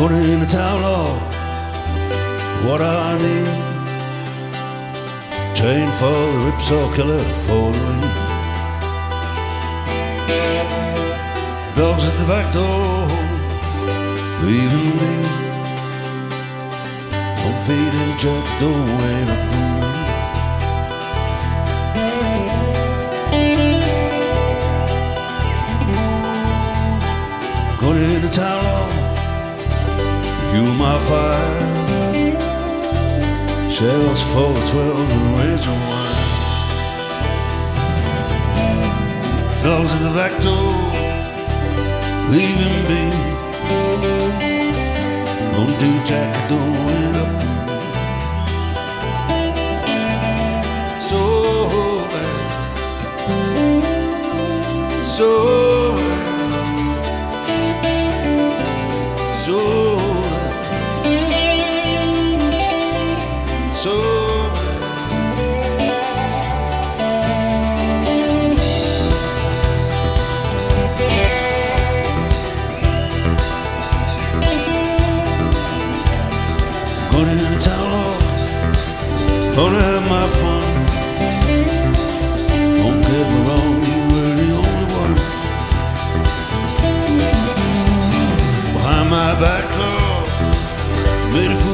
Put in the Tow Law what I need Chain for the ripsaw killer the lead. Dogs at the back door, leaving me. Don't feed and jerk, don't wait up for me. Going in the Tow Law, fuel my fire. Shells full of twelve and wine. Dogs the back door, leaving me. Don't do jack, don't wait up Gonna have my fun. Don't get me wrong, you were the only one. Behind my back door, made a fool.